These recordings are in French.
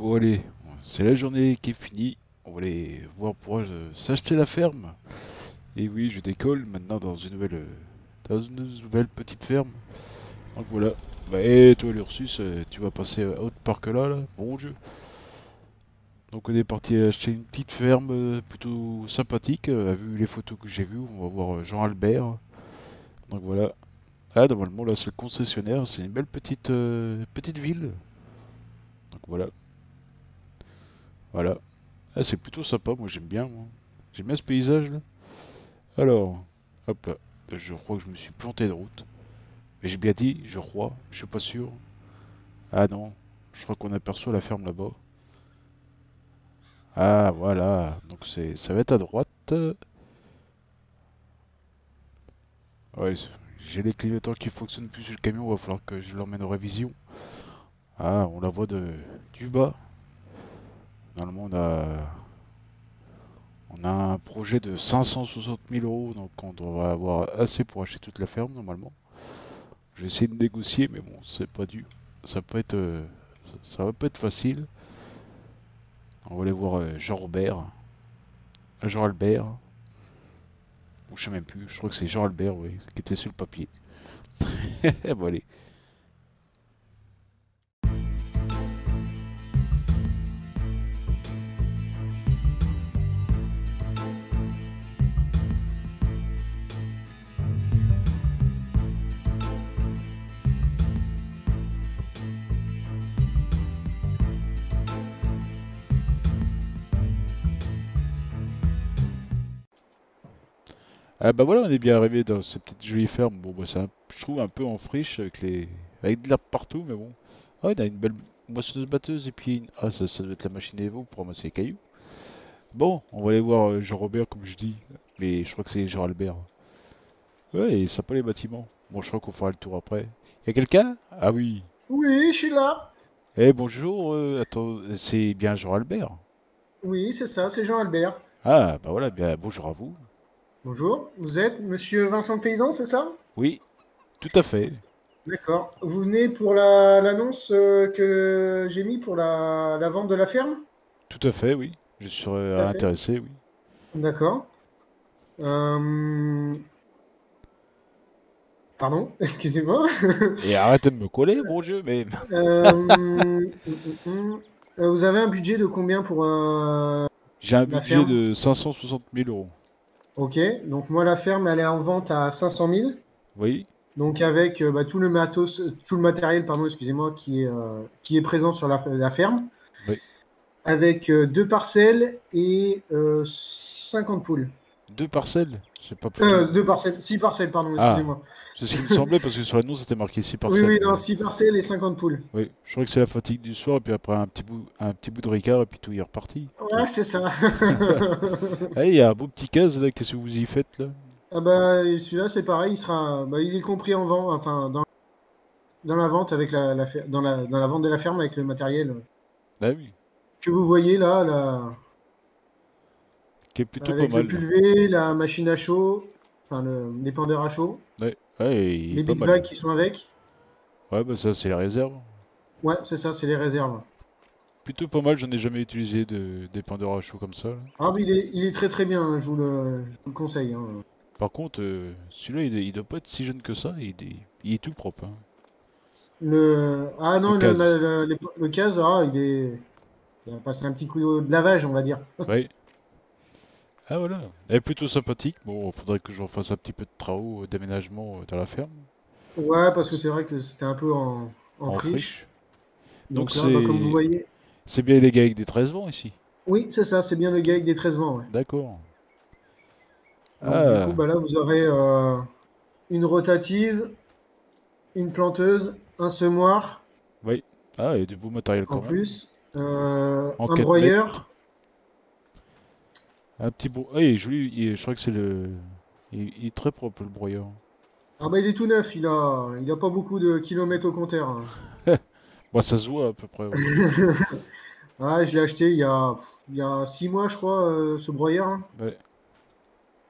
Bon allez, c'est la journée qui est finie. On va aller voir pour euh, s'acheter la ferme. Et oui, je décolle maintenant dans une nouvelle, euh, dans une nouvelle petite ferme. Donc voilà. Bah, et toi l'Ursus, euh, tu vas passer à autre parc là, là. Bon Dieu. Donc on est parti acheter une petite ferme plutôt sympathique. euh, vu les photos que j'ai vues, on va voir Jean Albert. Donc voilà. Ah normalement là c'est le concessionnaire, c'est une belle petite petite ville. Donc voilà. Voilà. Ah, c'est plutôt sympa, moi j'aime bien. J'aime bien ce paysage là. Alors, hop là. Je crois que je me suis planté de route. Mais j'ai bien dit, je crois, je suis pas sûr. Ah non, je crois qu'on aperçoit la ferme là-bas. Ah voilà, donc c'est ça va être à droite. Ouais, j'ai les clignotants qui fonctionnent plus sur le camion, va falloir que je l'emmène en révision. Ah, on la voit de du bas. Normalement, on a, on a un projet de 560 000 euros, donc on devrait avoir assez pour acheter toute la ferme normalement. Je vais essayer de négocier, mais bon, c'est pas du, ça peut être, euh, ça, va pas être facile. On va aller voir euh, Jean-Robert, Euh, Jean-Albert, ou je sais même plus, je crois que c'est Jean-Albert, oui, qui était sur le papier. Bon, allez. Ah bah voilà, on est bien arrivé dans cette petite jolie ferme. Bon, bah c'est un- je trouve un peu en friche avec les, avec de l'herbe partout, mais bon. Ah, on a une belle moissonneuse batteuse et puis une... ah ça, ça doit être la machine Evo pour ramasser les cailloux. Bon, on va aller voir euh, Jean-Robert comme je dis, mais je crois que c'est Jean-Albert. Ouais, et sympa les bâtiments. Bon, je crois qu'on fera le tour après. Y a quelqu'un? Ah oui. Oui, je suis là. Eh bonjour, euh, attends, c'est bien Jean-Albert. Oui, c'est ça, c'est Jean-Albert. Ah bah voilà, bien bonjour à vous. Bonjour, vous êtes Monsieur Vincent Paysan, c'est ça? Oui, tout à fait. D'accord. Vous venez pour la- l'annonce euh, que j'ai mis pour la, la vente de la ferme? Tout à fait, oui. Je serais intéressé, oui. D'accord. Euh, Pardon, excusez-moi. Et arrêtez de me coller, mon Dieu, mais... Euh, hum, hum, hum. Vous avez un budget de combien pour... J'ai un La budget ferme? de 560 000 euros. Ok, donc moi la ferme elle est en vente à 500 000. Oui, Donc avec euh, bah, tout le matos, tout le matériel, pardon, excusez-moi, qui est euh, qui est présent sur la, la ferme, Oui. avec euh, deux parcelles et euh, 50 poules. Deux parcelles, c'est pas plus. Euh, deux parcelles, six parcelles, pardon, Ah. excusez-moi. C'est ce qui me semblait parce que sur l'annonce c'était marqué 6 Oui, parcelles. oui, non, mais- six parcelles et 50 poules. Oui, je crois que c'est la fatigue du soir et puis après un petit bout, un petit bout de ricard et puis tout y est reparti. Ouais, c'est ça. Ah, il y a un beau petit case là, qu'est-ce que vous y faites là? ah bah celui-là c'est pareil, il sera, bah, il est compris en vente, enfin dans, dans la vente avec la, la dans la dans la vente de la ferme avec le matériel Ah oui, que vous voyez là, la, qui est plutôt avec pas le mal. pulvé, la machine à chaud, enfin le, l'épandeur à chaud. Ouais, ouais, les big bags qui sont avec. Ouais, bah ça c'est les réserves. Ouais, c'est ça, c'est les réserves. Plutôt pas mal, j'en ai jamais utilisé de dépendeur à chaud comme ça. là. Ah, mais il est, il est très très bien, je vous le, je vous le conseille. hein. Par contre, euh, celui-là il, il doit pas être si jeune que ça, il est, il est tout propre. hein. Le... Ah non, Le le, case. le, le- le- le case, ah, il est. Il a passé un petit coup de lavage, on va dire. Ah voilà, elle est plutôt sympathique. Bon, faudrait que j'en fasse un petit peu de travaux, euh, d'aménagement euh, dans la ferme, Ouais, parce que c'est vrai que c'était un peu en, en, en friche. friche. Donc, Donc là, bah, comme vous voyez. C'est bien les gars avec des 13 vents ici. Oui, c'est ça, c'est bien le gars avec des 13 vents. ouais. D'accord. Donc, Ah. Du coup, bah, là, vous aurez euh, une rotative, une planteuse, un semoir Ah, et du beau matériel en quand même. plus, euh, En un broyeur. Un petit bro... Ah, il est joli, il est- je crois que c'est le... Il, il est très propre le broyeur. Ah bah il est tout neuf, il a, il a pas beaucoup de kilomètres au compteur. hein. Bon, ça se voit à peu près. ouais. Ah, je l'ai acheté il y a, il y a six mois, je crois, euh, ce broyeur. hein. Ouais.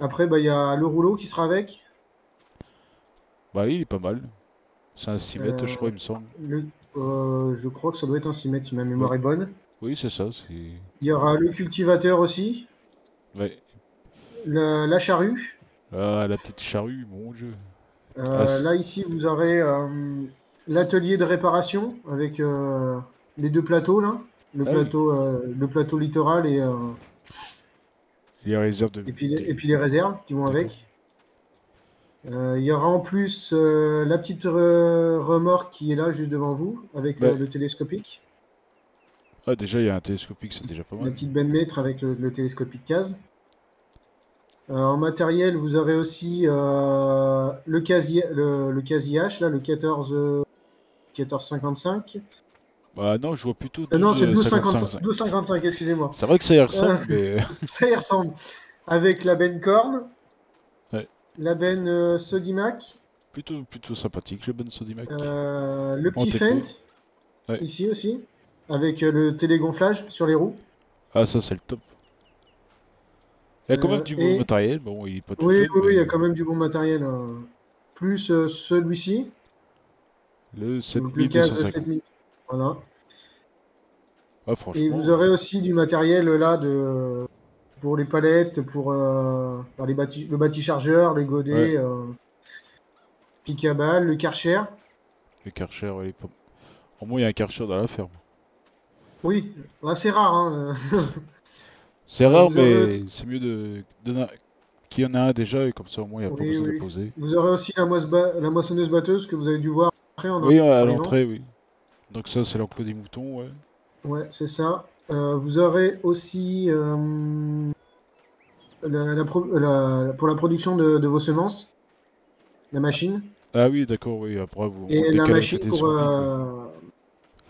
Après, bah, il y a le rouleau qui sera avec. Bah, il est pas mal. C'est un 6 mètres, je Euh, crois, il me semble. Le, euh, je crois que ça doit être un 6 mètres si ma mémoire est bonne. Oui, c'est ça. Il y aura le cultivateur aussi, Ouais. la, la charrue. Ah, la petite charrue, mon dieu. Euh, Ah, là, ici, vous aurez euh, l'atelier de réparation avec euh, les deux plateaux, là. Le, Ah plateau, le plateau littoral et, Il y a réserve de. et, puis, et puis les réserves qui vont avec. Il y aura en plus la petite re- remorque qui est là, juste devant vous, avec Ouais. le, le télescopique. Ah, déjà, il y a un télescopique, c'est déjà pas La mal. petite benne mètre avec le, le télescopique case. Euh, en matériel, vous aurez aussi euh, le, casier, le, le casillage, là, le 14, euh, 1455. Bah, non, je vois plutôt. Euh, non, c'est 12,55. 12,55, 12,55, excusez-moi. C'est vrai que ça y ressemble, mais. Ça y ressemble. Avec la benne corne, Ouais. la benne Sodimac, plutôt, plutôt sympathique, le Ben Sodimac. le petit. Fent, Ouais. ici aussi, avec euh, le télégonflage sur les roues. Ah, ça, c'est le top. Il y a quand Euh, même du bon et- matériel. Bon, il est pas tout Oui, oui, oui, il y a quand même du bon matériel. euh, Plus euh, celui-ci, Le donc le case 7250. 7000. Voilà. Ah, franchement. Et vous aurez aussi du matériel là de pour les palettes, pour euh, les bâti- le bâti chargeur, les godets, Ouais. euh, pic à balle, le karcher. Le Karcher, pas. Au moins, il y a un Karcher dans la ferme. Oui, bah, c'est rare. Hein. C'est rare, mais c'est mieux de, de qu'il y en a un déjà, et comme ça, au moins, il n'y a pas besoin de oui. poser. Vous aurez aussi la, moisse ba- la moissonneuse batteuse que vous avez dû voir après en Oui, à l'entrée, oui. Donc, ça, c'est l'enclos des moutons, ouais. Ouais, c'est ça. Euh, vous aurez aussi euh, la- la pro- la- pour la production de, de vos semences, la machine, Ah oui, d'accord, oui. Après, vous. et la machine pour, euh,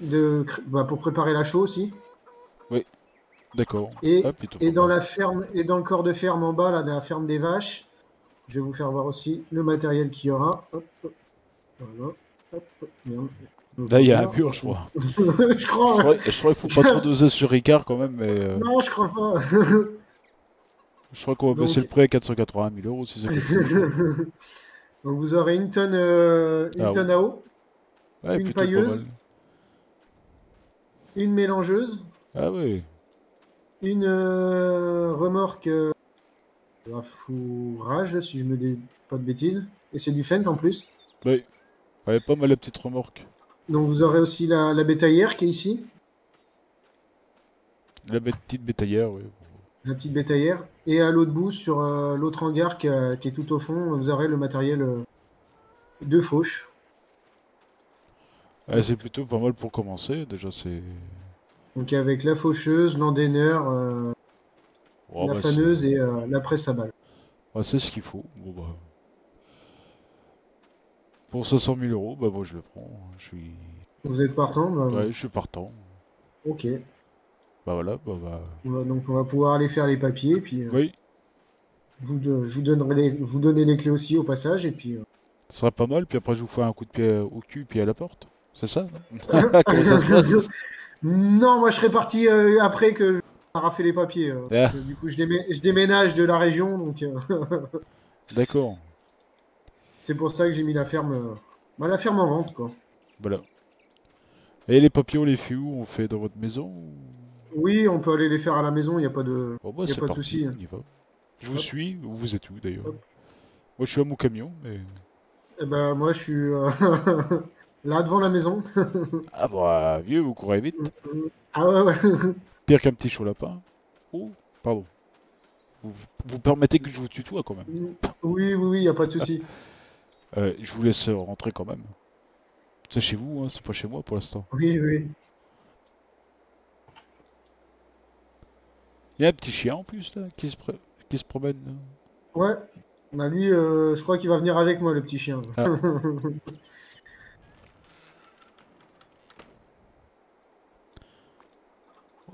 de, bah, pour préparer la chaux aussi. D'accord. Et, dans la ferme et dans le corps de ferme en bas, là, de la ferme des vaches, je vais vous faire voir aussi le matériel qu'il y aura. Hop, hop. Voilà. Hop, hop. Merde. Là, il y a un Voilà. mur, je crois. je crois. Je ouais. crois, je crois qu'il faut pas trop doser sur Ricard quand même, mais euh, Non, je crois pas. je crois qu'on va Donc- baisser le prix à 480 000 euros si c'est. Donc vous aurez une tonne, euh, une Ah, tonne à eau, Ouais, Une pailleuse. Une mélangeuse, Ah ouais. une euh, remorque euh, à fourrage, si je me dis pas de bêtises. Et c'est du Fent en plus. Ouais. Ouais, pas mal la petite remorque. Donc vous aurez aussi la, la bétaillère qui est ici, La petite bétaillère, ouais. la petite bétaillère. Et à l'autre bout, sur euh, l'autre hangar qui est tout au fond, vous aurez le matériel euh, de fauche. Ouais, c'est plutôt pas mal pour commencer. Déjà, c'est. Donc avec la faucheuse, l'endaineur, euh, Oh, la bah, faneuse et euh, la presse à balles. ouais, c'est ce qu'il faut. Bon, bah. Pour 500 000 euros, bah moi je le prends. Je suis. Vous êtes partant bah, Ouais, je suis partant. Ok. Bah voilà, bah bah. On va- donc on va pouvoir aller faire les papiers, puis euh, Oui, je, vous, don- je vous donnerai les, vous les clés aussi au passage, et puis ce sera pas mal. Puis après, je vous fais un coup de pied au cul, puis à la porte. C'est ça non Comment ça se passe non, moi je serai parti euh, après que j'aurai fait les papiers. euh, Ah. du coup, je, démé- je déménage de la région, donc euh, D'accord. c'est pour ça que j'ai mis la ferme, euh, bah, la ferme en vente, quoi. Voilà. Et les papiers, on les fait où? On fait dans votre maison ou- Oui, on peut aller les faire à la maison, il n'y a pas de. Bon, bah, Y a de souci. va. Je vous suis, vous êtes où d'ailleurs? Moi, je suis à mon camion, mais. Eh ben, moi je suis euh, là devant la maison. Ah bah, vieux, vous courez vite. ah ouais, ouais. Pire qu'un petit chaud lapin. Oh, pardon. Vous, vous permettez que je vous tutoie quand même. oui, oui, oui, il n'y a pas de souci. Euh, je vous laisse rentrer quand même. C'est chez vous, hein, c'est pas chez moi pour l'instant. Oui, oui. Il y a un petit chien en plus là qui se, pré- qui se promène. là. Ouais. Bah, lui, euh, je crois qu'il va venir avec moi, le petit chien. Ah.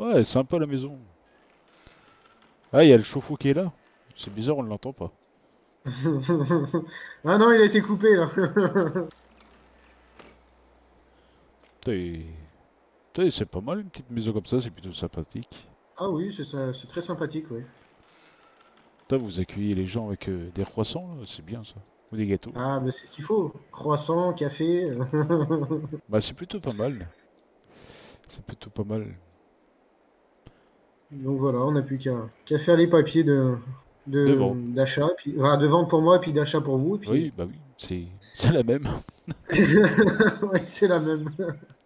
Ouais, sympa la maison. Ah, il y a le chauffe-eau qui est là. C'est bizarre, on ne l'entend pas. ah non, il a été coupé là. C'est pas mal une petite maison comme ça, c'est plutôt sympathique. ah oui, c'est très sympathique, oui. Putain, vous accueillez les gens avec euh, des croissants, c'est bien ça. Ou des gâteaux. Ah, mais c'est ce qu'il faut. Croissant, café. Bah, c'est plutôt pas mal. C'est plutôt pas mal. Donc voilà, on n'a plus qu'à faire les papiers de d'achat, puis de vente pour moi, et puis d'achat pour vous. Oui, bah oui, c'est la même. oui, c'est la même.